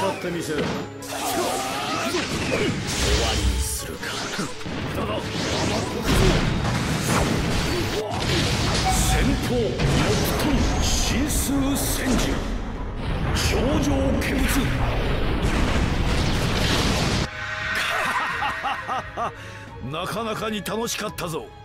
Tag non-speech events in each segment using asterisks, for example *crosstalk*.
使ってみせる終わりにするかだが先方木遁神数戦時頂上見物なかなかに楽しかったぞ。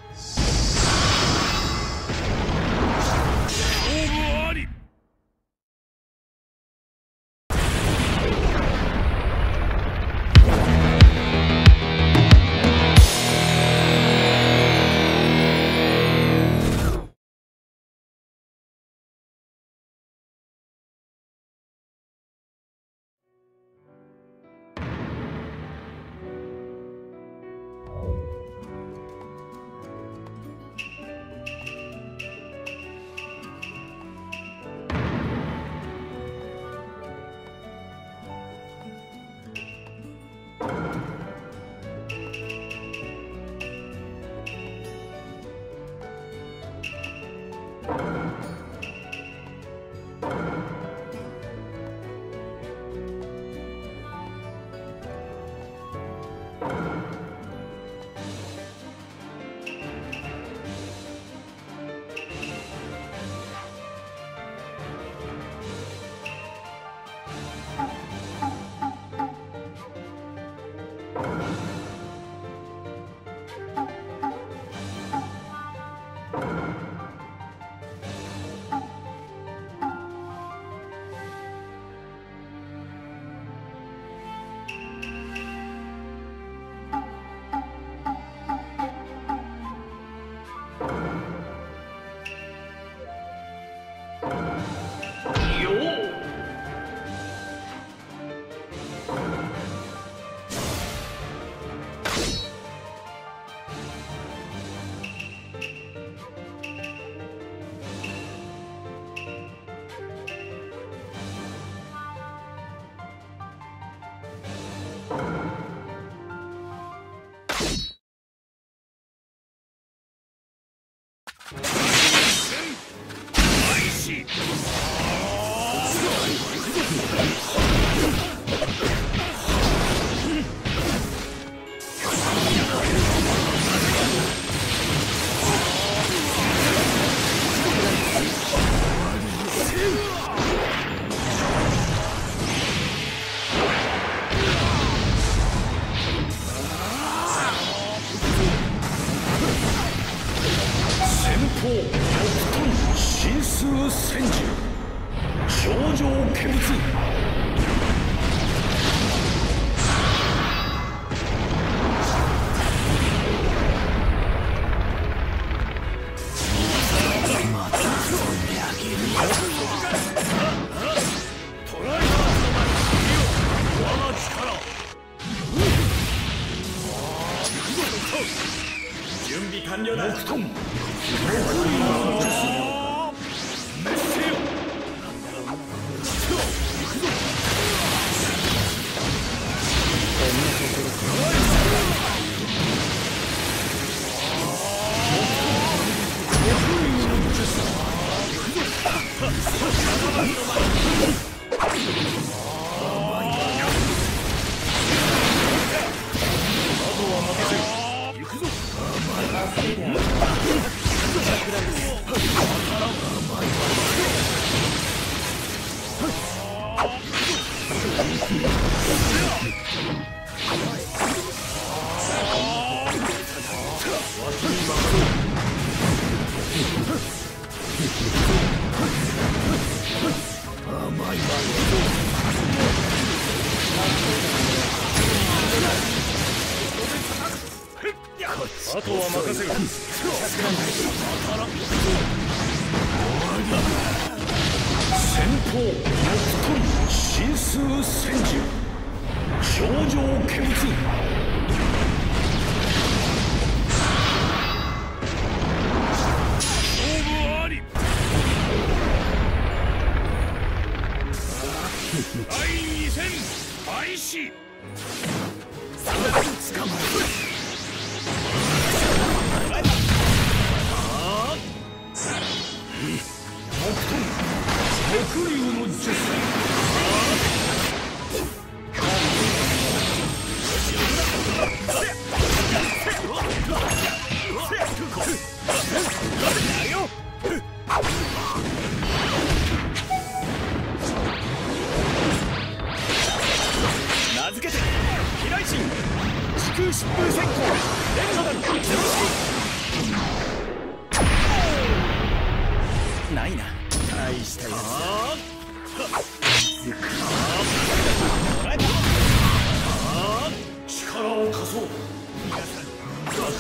Termina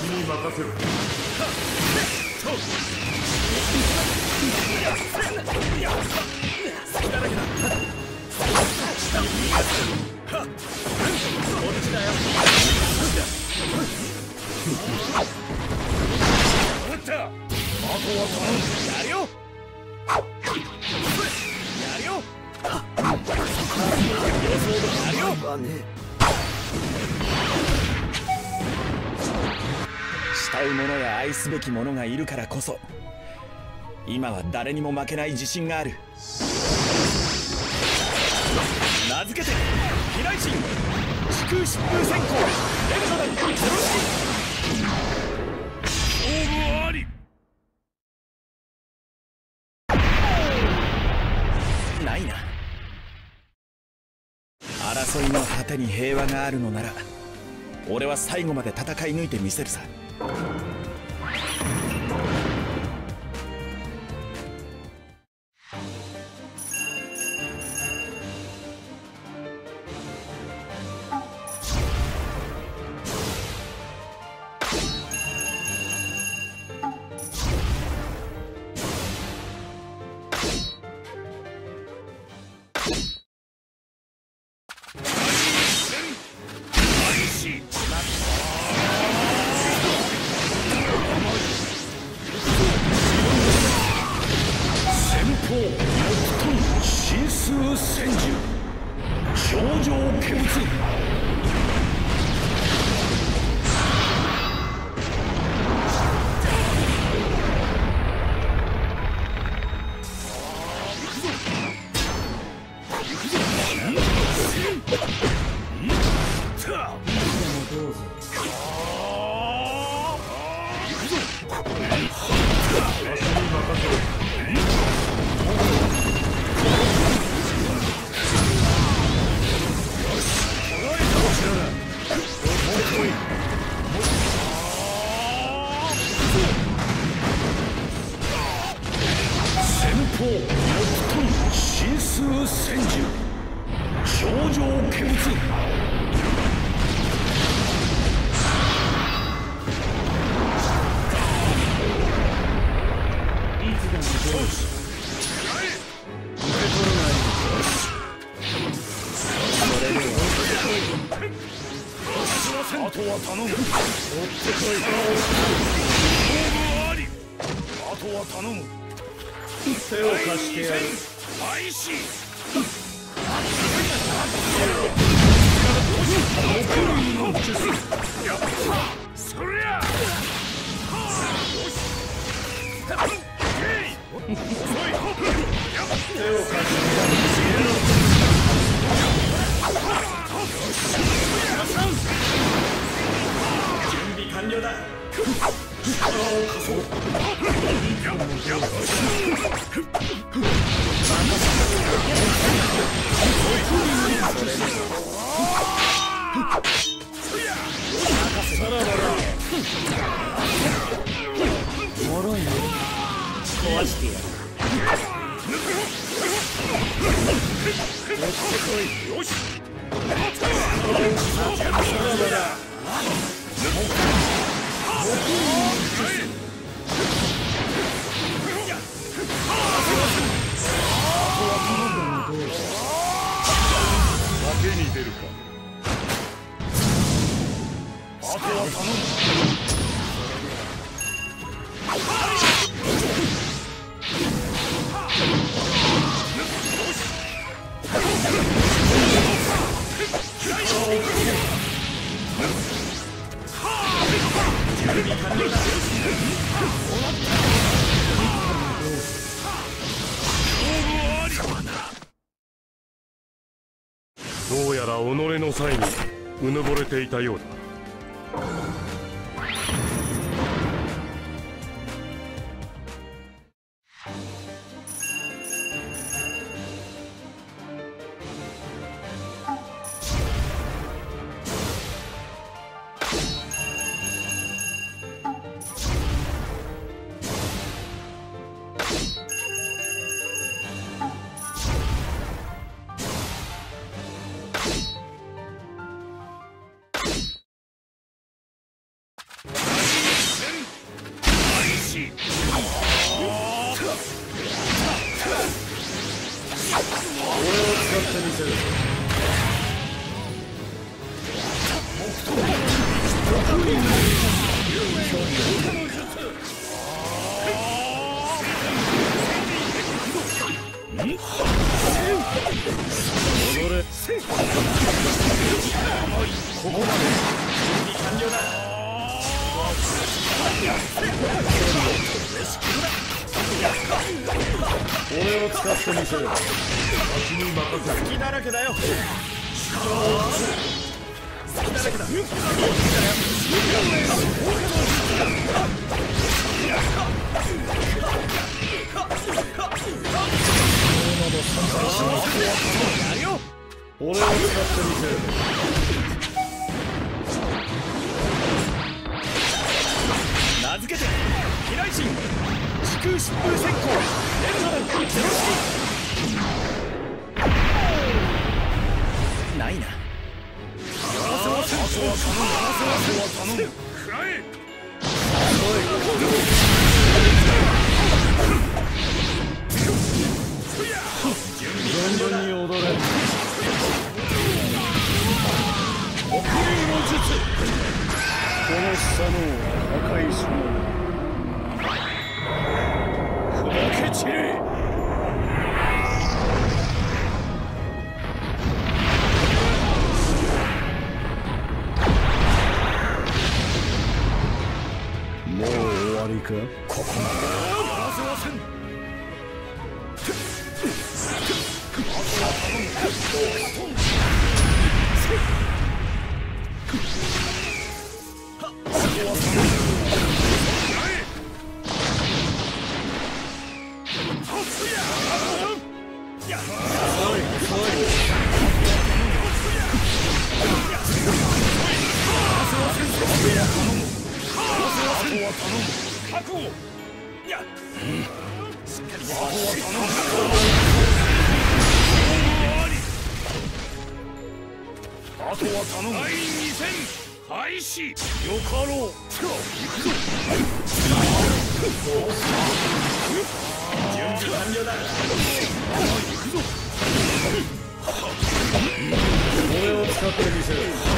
に任せろ。隙だらけだったあとは頼むやるよやるよ予想だやるよ慕う者や愛すべき者がいるからこそ今は誰にも負けない自信がある。名付けて飛来神地空疾風先行連射弾ゼロ式勝負あり。ないな。争いの果てに平和があるのなら俺は最後まで戦い抜いてみせるさ。you あとは頼む追ってこい勝負ありあとは頼む手を貸してやるりゃ手を貸して準備完了だ力を貸そう壊してやるよし。賭けに出るかあとは頼むってみせる俺を使ってみせる君に任せる隙だらけだよ俺を使ってみせる名付けて飛来神空疾風閃光レントルゼロ式かここまで準備完了だ俺を使ってみせる。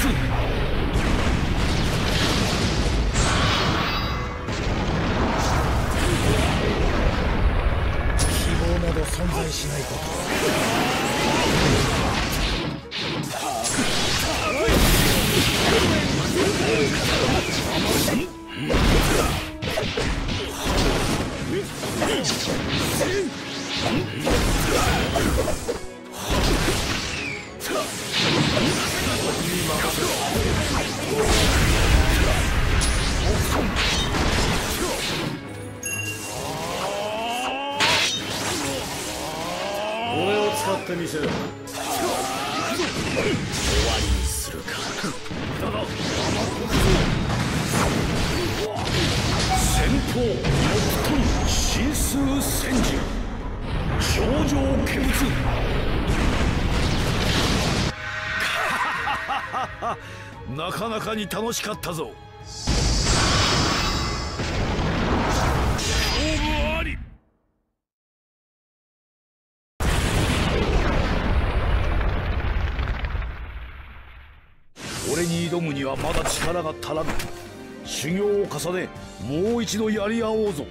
上 *laughs* を使ってみせる終わりにするか先方北斗神数戦時頂上化物なかなかに楽しかったぞまだ力が足らぬ。修行を重ねもう一度やり合おうぞ。